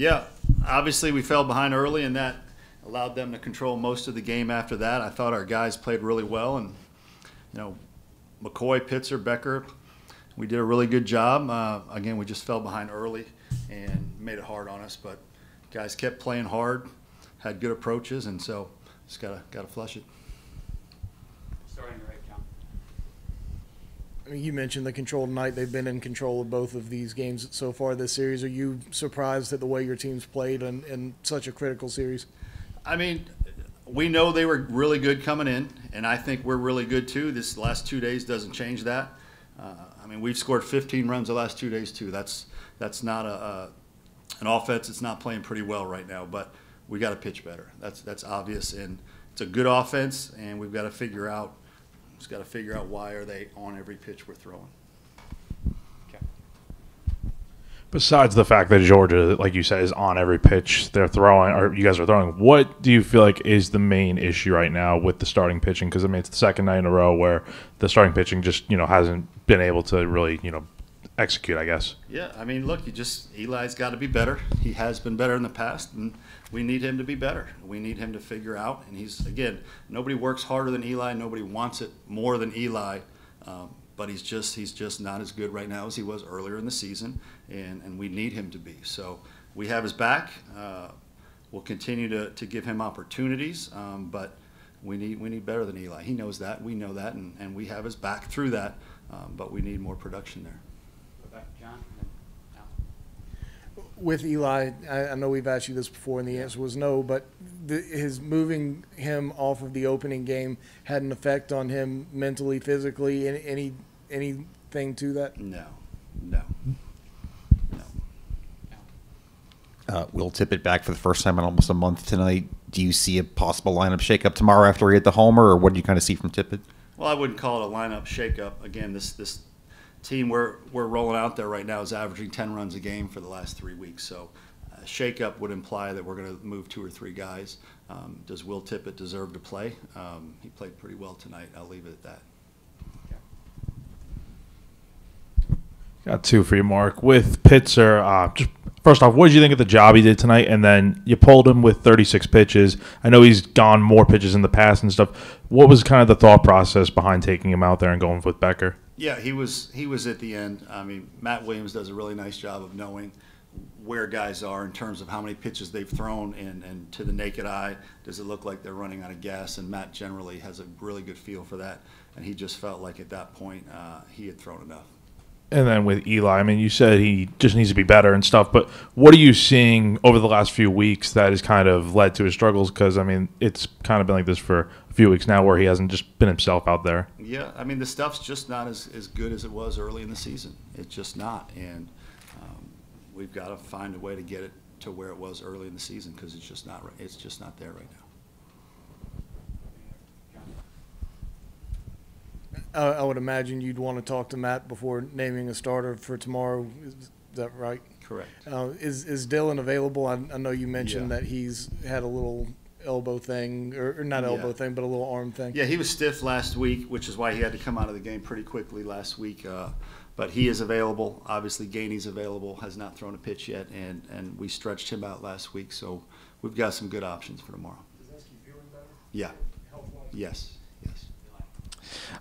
Yeah, obviously we fell behind early, and that allowed them to control most of the game after that. I thought our guys played really well, and you know, McCoy, Pitzer, Becker, we did a really good job. Uh, again, we just fell behind early and made it hard on us, but guys kept playing hard, had good approaches, and so just gotta gotta flush it. Starting right, John. I mean, you mentioned the control tonight. They've been in control of both of these games so far this series. Are you surprised at the way your team's played in, in such a critical series? I mean, we know they were really good coming in, and I think we're really good too. This last two days doesn't change that. Uh, I mean, we've scored 15 runs the last two days too. That's that's not a, a an offense that's not playing pretty well right now, but we got to pitch better. That's that's obvious, and it's a good offense, and we've got to figure out just got to figure out why are they on every pitch we're throwing. Besides the fact that Georgia, like you said, is on every pitch they're throwing, or you guys are throwing, what do you feel like is the main issue right now with the starting pitching? Because I mean, it's the second night in a row where the starting pitching just you know hasn't been able to really you know execute. I guess. Yeah, I mean, look, you just Eli's got to be better. He has been better in the past, and we need him to be better. We need him to figure out. And he's again, nobody works harder than Eli. Nobody wants it more than Eli. Um, but he's just he's just not as good right now as he was earlier in the season, and, and we need him to be. So we have his back. Uh, we'll continue to, to give him opportunities, um, but we need we need better than Eli. He knows that. We know that, and, and we have his back through that. Um, but we need more production there. Go back to John. and then Al. With Eli, I, I know we've asked you this before, and the answer was no. But the, his moving him off of the opening game had an effect on him mentally, physically. Any any anything to that? No, no, no. Uh, Will Tippett back for the first time in almost a month tonight. Do you see a possible lineup shakeup tomorrow after we hit the homer, or what do you kind of see from Tippett? Well, I wouldn't call it a lineup shakeup. Again, this this team we're we're rolling out there right now is averaging 10 runs a game for the last three weeks. So, uh, shakeup would imply that we're going to move two or three guys. Um, does Will Tippett deserve to play? Um, he played pretty well tonight. I'll leave it at that. Got two for you, Mark. With Pitzer, uh, just first off, what did you think of the job he did tonight? And then you pulled him with 36 pitches. I know he's gone more pitches in the past and stuff. What was kind of the thought process behind taking him out there and going with Becker? Yeah, he was he was at the end. I mean, Matt Williams does a really nice job of knowing where guys are in terms of how many pitches they've thrown and, and to the naked eye does it look like they're running out of gas? And matt generally has a really good feel for that. And he just felt like at that point uh, he had thrown enough And then with Eli, I mean, you said he just needs to be better and stuff, but what are you seeing over the last few weeks that has kind of led to his struggles? Because, I mean, it's kind of been like this for a few weeks now where he hasn't just been himself out there. Yeah, I mean the stuff's just not as, as good as it was early in the season. It's just not, and um, we've got to find a way to get it to where it was early in the season because it's just not. It's just not there right now. I, I would imagine you'd want to talk to Matt before naming a starter for tomorrow. Is that right? Correct. Uh, is is Dylan available? I, I know you mentioned Yeah. that he's had a little elbow thing, or, or not elbow Yeah. thing, but a little arm thing. Yeah, he was stiff last week, which is why he had to come out of the game pretty quickly last week. Uh, but he is available. Obviously, Gainey's available. Has not thrown a pitch yet, and and we stretched him out last week, so we've got some good options for tomorrow. Yeah. Yes. Yes.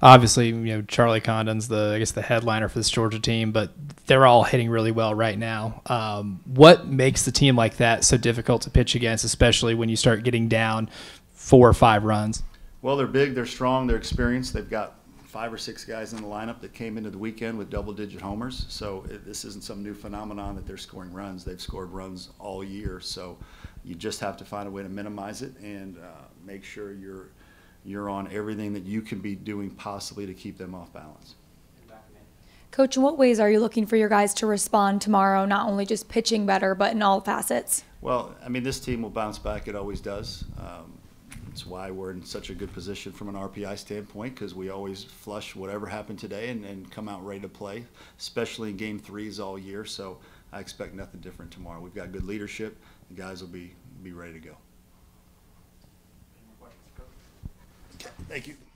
Obviously, you know, Charlie Condon's the I guess the headliner for this Georgia team, but they're all hitting really well right now. Um, what makes the team like that so difficult to pitch against, especially when you start getting down four or five runs? Well, they're big, they're strong, they're experienced. They've got five or six guys in the lineup that came into the weekend with double-digit homers. So it, this isn't some new phenomenon that they're scoring runs. They've scored runs all year. So you just have to find a way to minimize it and uh, make sure you're you're on everything that you can be doing possibly to keep them off balance. Back to me. Coach, in what ways are you looking for your guys to respond tomorrow, not only just pitching better, but in all facets? Well, I mean, this team will bounce back. It always does. Um, it's why we're in such a good position from an RPI standpoint because we always flush whatever happened today and, and come out ready to play, especially in game threes all year. So I expect nothing different tomorrow. We've got good leadership. The guys will be, be ready to go. Any more questions, Coach? Thank you.